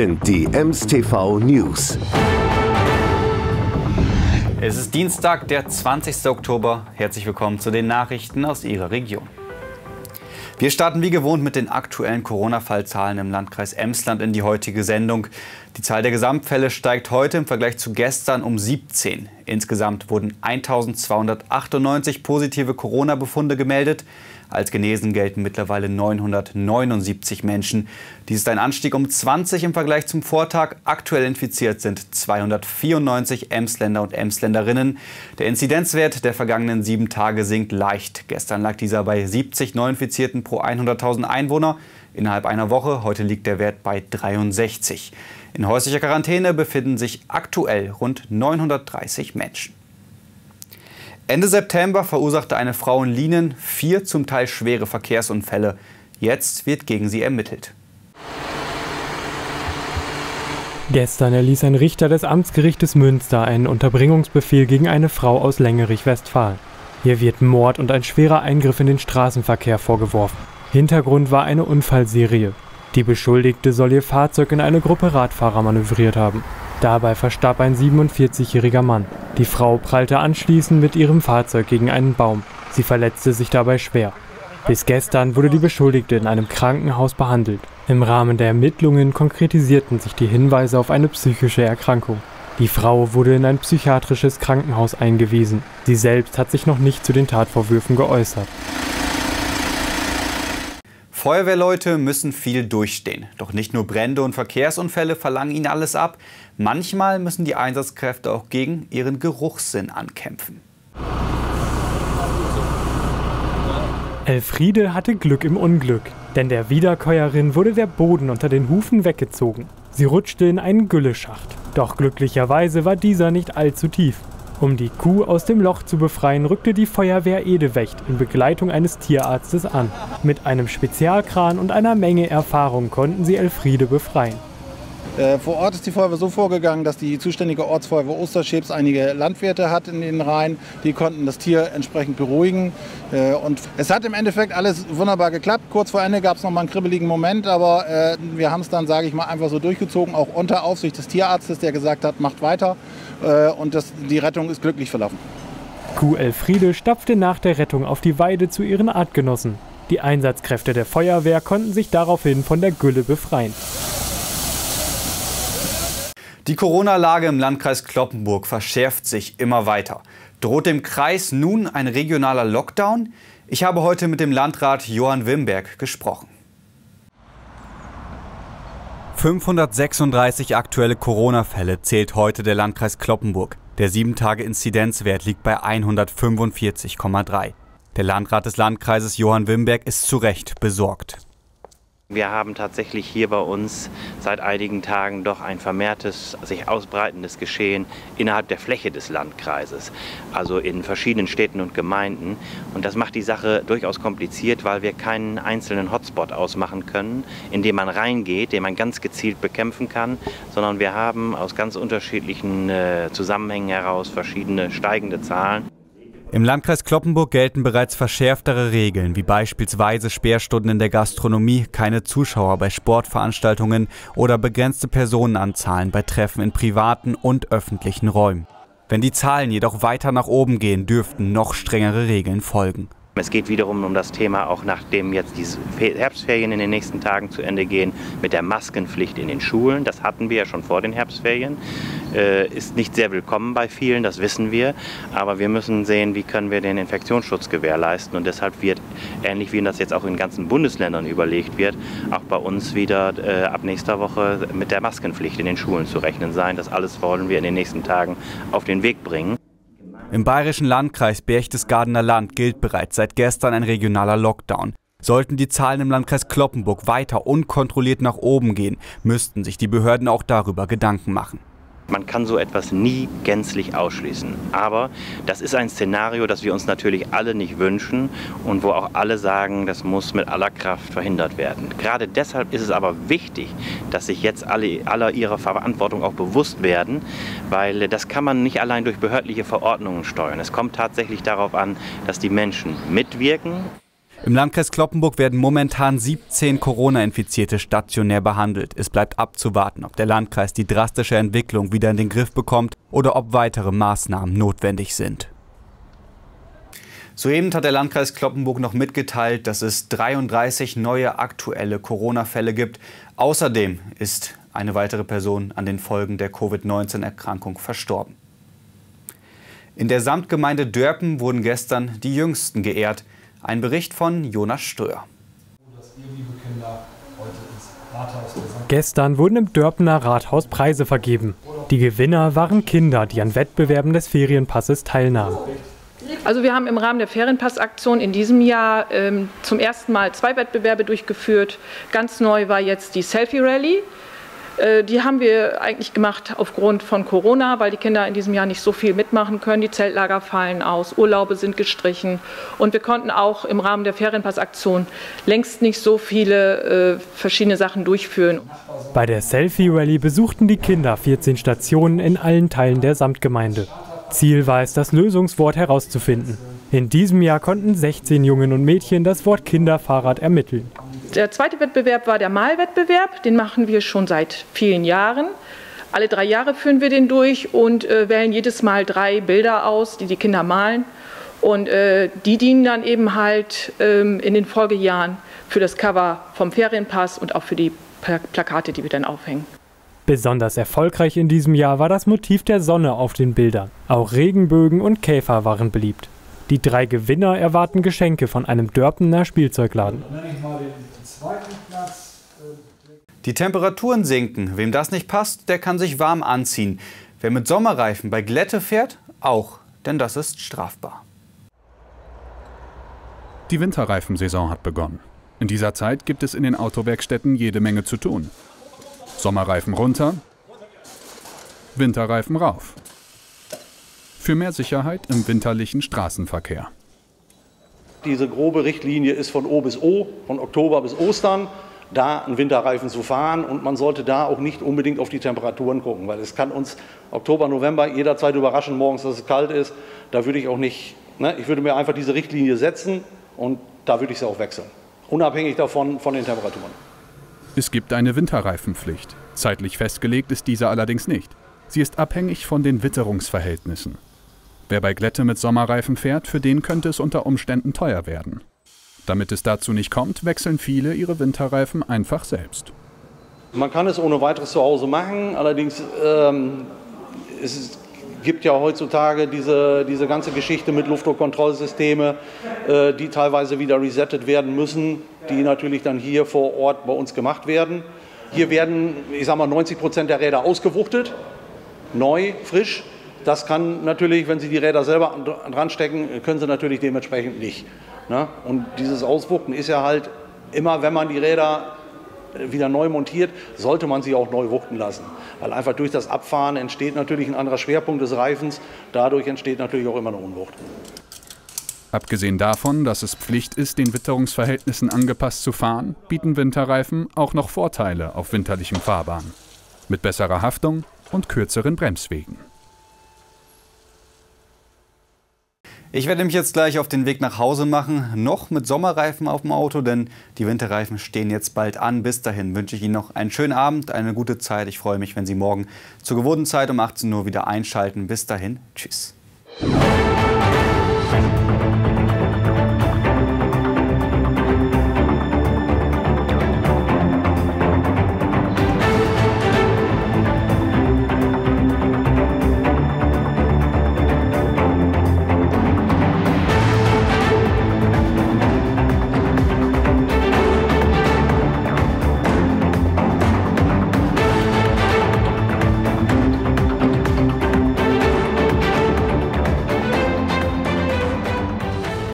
Sind die MSTV News. Es ist Dienstag, der 20. Oktober. Herzlich willkommen zu den Nachrichten aus Ihrer Region. Wir starten wie gewohnt mit den aktuellen Corona-Fallzahlen im Landkreis Emsland in die heutige Sendung. Die Zahl der Gesamtfälle steigt heute im Vergleich zu gestern um 17. Insgesamt wurden 1298 positive Corona-Befunde gemeldet. Als genesen gelten mittlerweile 979 Menschen. Dies ist ein Anstieg um 20 im Vergleich zum Vortag. Aktuell infiziert sind 294 Emsländer und Emsländerinnen. Der Inzidenzwert der vergangenen sieben Tage sinkt leicht. Gestern lag dieser bei 70 Neuinfizierten pro 100.000 Einwohner. Innerhalb einer Woche, heute liegt der Wert bei 63. In häuslicher Quarantäne befinden sich aktuell rund 930 Menschen. Ende September verursachte eine Frau in Lienen vier zum Teil schwere Verkehrsunfälle. Jetzt wird gegen sie ermittelt. Gestern erließ ein Richter des Amtsgerichtes Münster einen Unterbringungsbefehl gegen eine Frau aus Längerich-Westfalen. Hier wird Mord und ein schwerer Eingriff in den Straßenverkehr vorgeworfen. Hintergrund war eine Unfallserie. Die Beschuldigte soll ihr Fahrzeug in eine Gruppe Radfahrer manövriert haben. Dabei verstarb ein 47-jähriger Mann. Die Frau prallte anschließend mit ihrem Fahrzeug gegen einen Baum. Sie verletzte sich dabei schwer. Bis gestern wurde die Beschuldigte in einem Krankenhaus behandelt. Im Rahmen der Ermittlungen konkretisierten sich die Hinweise auf eine psychische Erkrankung. Die Frau wurde in ein psychiatrisches Krankenhaus eingewiesen. Sie selbst hat sich noch nicht zu den Tatvorwürfen geäußert. Feuerwehrleute müssen viel durchstehen. Doch nicht nur Brände und Verkehrsunfälle verlangen ihnen alles ab. Manchmal müssen die Einsatzkräfte auch gegen ihren Geruchssinn ankämpfen. Elfriede hatte Glück im Unglück, denn der Wiederkäuerin wurde der Boden unter den Hufen weggezogen. Sie rutschte in einen Gülleschacht. Doch glücklicherweise war dieser nicht allzu tief. Um die Kuh aus dem Loch zu befreien, rückte die Feuerwehr Edewecht in Begleitung eines Tierarztes an. Mit einem Spezialkran und einer Menge Erfahrung konnten sie Elfriede befreien. Äh, vor Ort ist die Feuerwehr so vorgegangen, dass die zuständige Ortsfeuerwehr Osterschäbs einige Landwirte hat in den Reihen. Die konnten das Tier entsprechend beruhigen. Äh, und es hat im Endeffekt alles wunderbar geklappt. Kurz vor Ende gab es noch mal einen kribbeligen Moment, aber äh, wir haben es dann, sage ich mal, einfach so durchgezogen, auch unter Aufsicht des Tierarztes, der gesagt hat, macht weiter. Und das, die Rettung ist glücklich verlaufen. Kuh Elfriede stapfte nach der Rettung auf die Weide zu ihren Artgenossen. Die Einsatzkräfte der Feuerwehr konnten sich daraufhin von der Gülle befreien. Die Corona-Lage im Landkreis Kloppenburg verschärft sich immer weiter. Droht dem Kreis nun ein regionaler Lockdown? Ich habe heute mit dem Landrat Johann Wimberg gesprochen. 536 aktuelle Corona-Fälle zählt heute der Landkreis Kloppenburg. Der 7-Tage-Inzidenzwert liegt bei 145,3. Der Landrat des Landkreises Johann Wimberg ist zu Recht besorgt. Wir haben tatsächlich hier bei uns seit einigen Tagen doch ein vermehrtes, sich ausbreitendes Geschehen innerhalb der Fläche des Landkreises, also in verschiedenen Städten und Gemeinden. Und das macht die Sache durchaus kompliziert, weil wir keinen einzelnen Hotspot ausmachen können, in den man reingeht, den man ganz gezielt bekämpfen kann, sondern wir haben aus ganz unterschiedlichen äh, Zusammenhängen heraus verschiedene steigende Zahlen. Im Landkreis Kloppenburg gelten bereits verschärftere Regeln, wie beispielsweise Sperrstunden in der Gastronomie, keine Zuschauer bei Sportveranstaltungen oder begrenzte Personenanzahlen bei Treffen in privaten und öffentlichen Räumen. Wenn die Zahlen jedoch weiter nach oben gehen, dürften noch strengere Regeln folgen. Es geht wiederum um das Thema, auch nachdem jetzt die Herbstferien in den nächsten Tagen zu Ende gehen, mit der Maskenpflicht in den Schulen. Das hatten wir ja schon vor den Herbstferien. Äh, ist nicht sehr willkommen bei vielen, das wissen wir. Aber wir müssen sehen, wie können wir den Infektionsschutz gewährleisten. Und deshalb wird, ähnlich wie das jetzt auch in ganzen Bundesländern überlegt wird, auch bei uns wieder äh, ab nächster Woche mit der Maskenpflicht in den Schulen zu rechnen sein. Das alles wollen wir in den nächsten Tagen auf den Weg bringen. Im bayerischen Landkreis Berchtesgadener Land gilt bereits seit gestern ein regionaler Lockdown. Sollten die Zahlen im Landkreis Kloppenburg weiter unkontrolliert nach oben gehen, müssten sich die Behörden auch darüber Gedanken machen. Man kann so etwas nie gänzlich ausschließen. Aber das ist ein Szenario, das wir uns natürlich alle nicht wünschen und wo auch alle sagen, das muss mit aller Kraft verhindert werden. Gerade deshalb ist es aber wichtig, dass sich jetzt alle aller ihrer Verantwortung auch bewusst werden, weil das kann man nicht allein durch behördliche Verordnungen steuern. Es kommt tatsächlich darauf an, dass die Menschen mitwirken Im Landkreis Kloppenburg werden momentan 17 Corona-Infizierte stationär behandelt. Es bleibt abzuwarten, ob der Landkreis die drastische Entwicklung wieder in den Griff bekommt oder ob weitere Maßnahmen notwendig sind. Soeben hat der Landkreis Kloppenburg noch mitgeteilt, dass es 33 neue aktuelle Corona-Fälle gibt. Außerdem ist eine weitere Person an den Folgen der Covid-19-Erkrankung verstorben. In der Samtgemeinde Dörpen wurden gestern die Jüngsten geehrt. Ein Bericht von Jonas Ströer. Gestern wurden im Dörpener Rathaus Preise vergeben. Die Gewinner waren Kinder, die an Wettbewerben des Ferienpasses teilnahmen. Also wir haben im Rahmen der Ferienpassaktion in diesem Jahr ähm, zum ersten Mal zwei Wettbewerbe durchgeführt. Ganz neu war jetzt die Selfie Rally. Äh, die haben wir eigentlich gemacht aufgrund von Corona, weil die Kinder in diesem Jahr nicht so viel mitmachen können. Die Zeltlager fallen aus, Urlaube sind gestrichen und wir konnten auch im Rahmen der Ferienpassaktion längst nicht so viele äh, verschiedene Sachen durchführen. Bei der Selfie Rally besuchten die Kinder 14 Stationen in allen Teilen der Samtgemeinde. Ziel war es, das Lösungswort herauszufinden. In diesem Jahr konnten 16 Jungen und Mädchen das Wort Kinderfahrrad ermitteln. Der zweite Wettbewerb war der Malwettbewerb. Den machen wir schon seit vielen Jahren. Alle drei Jahre führen wir den durch und äh, wählen jedes Mal drei Bilder aus, die die Kinder malen. Und äh, die dienen dann eben halt ähm, in den Folgejahren für das Cover vom Ferienpass und auch für die Plakate, die wir dann aufhängen. Besonders erfolgreich in diesem Jahr war das Motiv der Sonne auf den Bildern. Auch Regenbögen und Käfer waren beliebt. Die drei Gewinner erwarten Geschenke von einem Dörpener Spielzeugladen. Die Temperaturen sinken. Wem das nicht passt, der kann sich warm anziehen. Wer mit Sommerreifen bei Glätte fährt, auch, denn das ist strafbar. Die Winterreifensaison hat begonnen. In dieser Zeit gibt es in den Autowerkstätten jede Menge zu tun. Sommerreifen runter, Winterreifen rauf. Für mehr Sicherheit im winterlichen Straßenverkehr. Diese grobe Richtlinie ist von O bis O, von Oktober bis Ostern, da einen Winterreifen zu fahren. Und man sollte da auch nicht unbedingt auf die Temperaturen gucken, weil es kann uns Oktober, November jederzeit überraschen morgens, dass es kalt ist. Da würde ich auch nicht, ne, ich würde mir einfach diese Richtlinie setzen und da würde ich sie auch wechseln. Unabhängig davon von den Temperaturen. Es gibt eine Winterreifenpflicht. Zeitlich festgelegt ist diese allerdings nicht. Sie ist abhängig von den Witterungsverhältnissen. Wer bei Glätte mit Sommerreifen fährt, für den könnte es unter Umständen teuer werden. Damit es dazu nicht kommt, wechseln viele ihre Winterreifen einfach selbst. Man kann es ohne weiteres zu Hause machen, allerdings ähm, es gibt ja heutzutage diese, diese ganze Geschichte mit Luftdruckkontrollsysteme, äh, die teilweise wieder resettet werden müssen, die natürlich dann hier vor Ort bei uns gemacht werden. Hier werden, ich sage mal, 90 Prozent der Räder ausgewuchtet, neu, frisch. Das kann natürlich, wenn Sie die Räder selber dran stecken, können Sie natürlich dementsprechend nicht. Ne? Und dieses Auswuchten ist ja halt immer, wenn man die Räder wieder neu montiert, sollte man sie auch neu wuchten lassen. Weil einfach durch das Abfahren entsteht natürlich ein anderer Schwerpunkt des Reifens. Dadurch entsteht natürlich auch immer eine Unwucht. Abgesehen davon, dass es Pflicht ist, den Witterungsverhältnissen angepasst zu fahren, bieten Winterreifen auch noch Vorteile auf winterlichen Fahrbahnen. Mit besserer Haftung und kürzeren Bremswegen. Ich werde mich jetzt gleich auf den Weg nach Hause machen, noch mit Sommerreifen auf dem Auto, denn die Winterreifen stehen jetzt bald an. Bis dahin wünsche ich Ihnen noch einen schönen Abend, eine gute Zeit. Ich freue mich, wenn Sie morgen zur gewohnten Zeit um 18 Uhr wieder einschalten. Bis dahin, tschüss.